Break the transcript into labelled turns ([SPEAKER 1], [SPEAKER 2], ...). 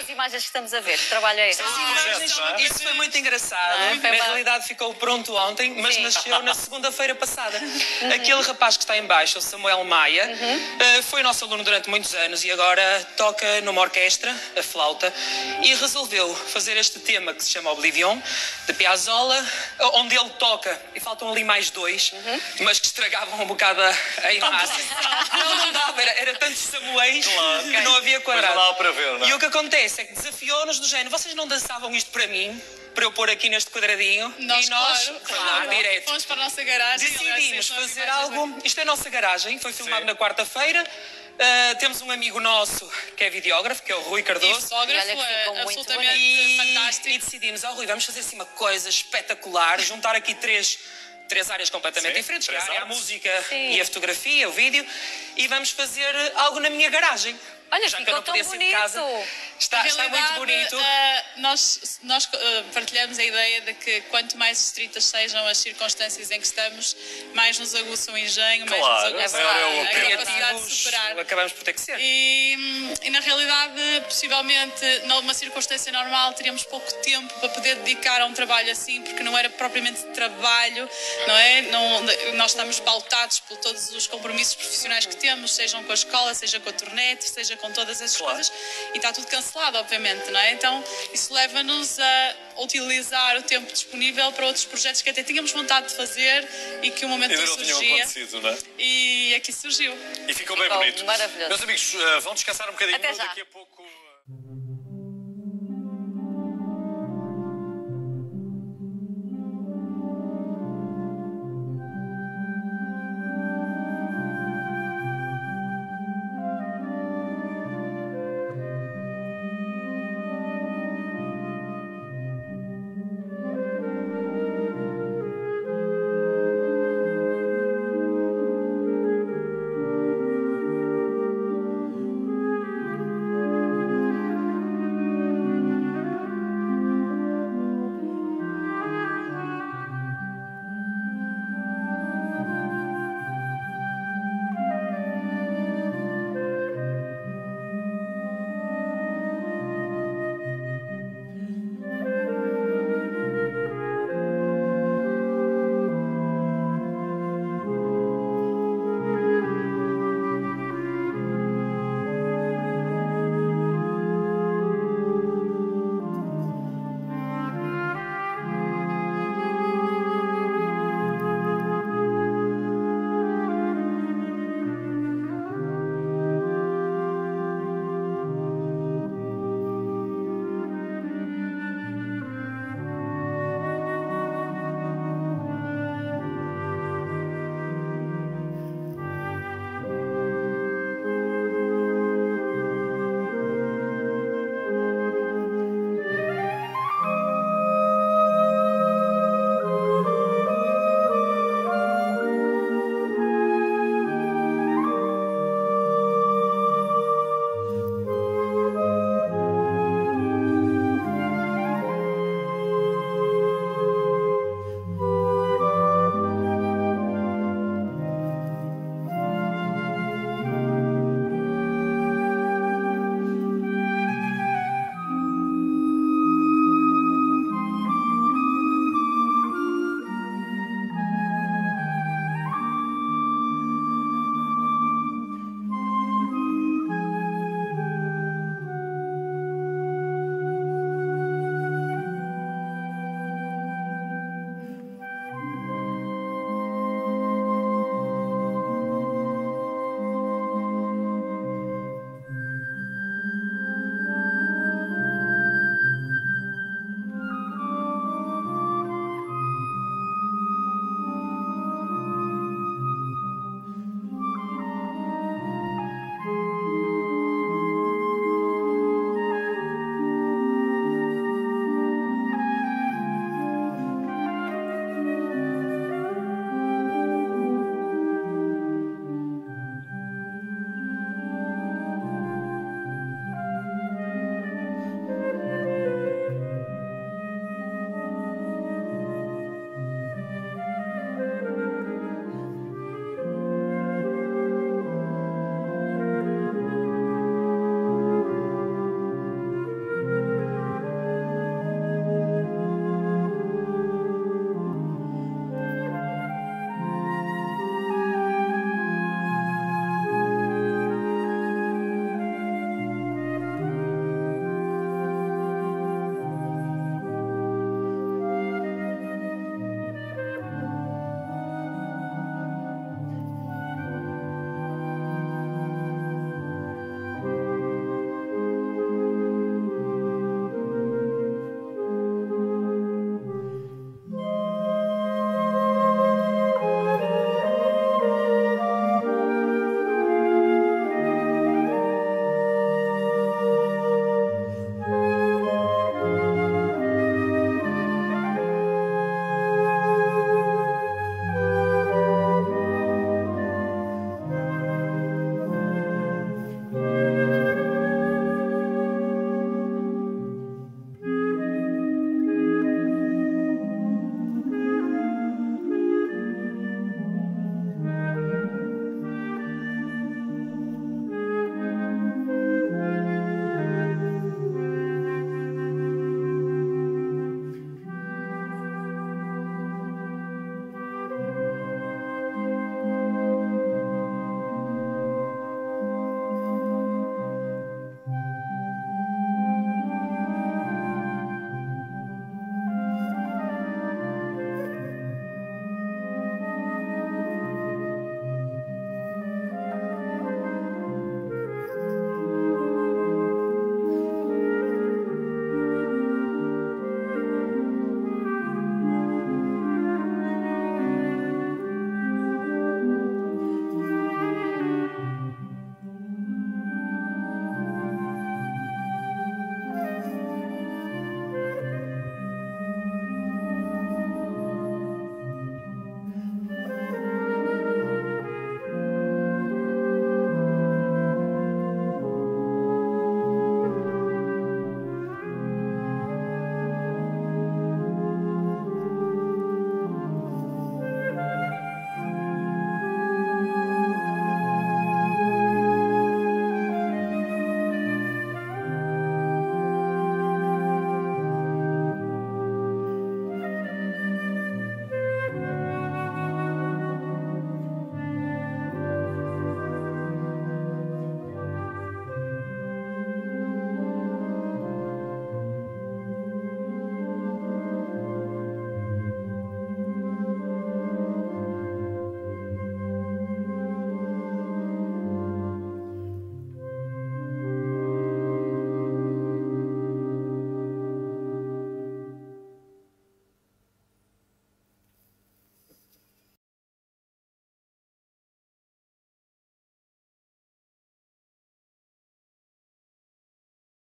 [SPEAKER 1] as imagens que estamos a ver? Que trabalho é este?
[SPEAKER 2] É?
[SPEAKER 3] Isso foi muito engraçado.
[SPEAKER 1] Não é? Foi
[SPEAKER 3] Na realidade ficou pronto ontem, mas
[SPEAKER 1] Sim.
[SPEAKER 3] nasceu na segunda-feira passada. Aquele rapaz que está em baixo, o Samuel Maia, eh, foi nosso aluno durante muitos anos e agora toca numa orquestra, a flauta, e resolveu fazer este tema que se chama Oblivion, de Piazzolla, onde ele toca, e faltam ali mais dois, mas que estragavam um bocado a, imagem. Não, não dava, era, era tantos Samuéis
[SPEAKER 2] Claro.
[SPEAKER 3] que não havia quadrado.
[SPEAKER 2] para ver, não é?
[SPEAKER 3] E o que acontece é que desafiou-nos do género, vocês não dançavam isto para mim? Para eu pôr aqui neste quadradinho?
[SPEAKER 4] Nós,
[SPEAKER 3] e nós,
[SPEAKER 4] claro,
[SPEAKER 3] claro, direto.
[SPEAKER 4] Fomos para a nossa garagem.
[SPEAKER 3] Decidimos
[SPEAKER 4] são as
[SPEAKER 3] fazer algo. Isto é a nossa garagem, foi filmado
[SPEAKER 2] Sim.
[SPEAKER 3] na quarta-feira. Ah, temos um amigo nosso que é videógrafo, que é o Rui
[SPEAKER 4] E
[SPEAKER 3] Cardoso.
[SPEAKER 4] fotógrafo
[SPEAKER 1] E que ficam
[SPEAKER 4] é absolutamente
[SPEAKER 3] E, e
[SPEAKER 4] fantástico.
[SPEAKER 3] decidimos, oh Rui, vamos fazer assim uma coisa espetacular, juntar aqui três, três áreas completamente
[SPEAKER 2] Sim,
[SPEAKER 3] diferentes, que é a área a música
[SPEAKER 1] Sim.
[SPEAKER 3] e a fotografia, o vídeo, e vamos fazer algo na minha garagem.
[SPEAKER 1] Olha,
[SPEAKER 3] Já que
[SPEAKER 1] ficou
[SPEAKER 3] eu não podia
[SPEAKER 1] tão
[SPEAKER 3] sair de casa.
[SPEAKER 1] bonito.
[SPEAKER 3] Está, está muito bonito.
[SPEAKER 4] Nós nós ah, partilhamos a ideia de que quanto mais estritas sejam as circunstâncias em que estamos, mais nos aguça o engenho, mais
[SPEAKER 2] Claro,
[SPEAKER 4] nos aguça
[SPEAKER 1] é
[SPEAKER 4] a, a capacidade de superar.
[SPEAKER 3] acabamos por ter que ser.
[SPEAKER 4] E, e, na realidade, possivelmente, numa circunstância normal, teríamos pouco tempo para poder dedicar a um trabalho assim, porque não era propriamente trabalho, não é? Não, nós estamos pautados por todos os compromissos profissionais que temos, sejam com a escola, seja com a Tornet, seja com todas essas
[SPEAKER 2] Claro.
[SPEAKER 4] coisas, e está tudo cancelado, obviamente, não é? Então, isso leva-nos a utilizar o tempo disponível para outros projetos que até tínhamos vontade de fazer e que o momento
[SPEAKER 2] Ainda
[SPEAKER 4] não surgia.
[SPEAKER 2] não é?
[SPEAKER 4] E aqui surgiu.
[SPEAKER 2] E ficou bem
[SPEAKER 1] Ficou
[SPEAKER 2] bonito.
[SPEAKER 1] maravilhoso.
[SPEAKER 2] Meus amigos, eh, vão descansar um bocadinho.
[SPEAKER 1] Até já.
[SPEAKER 2] Daqui a pouco.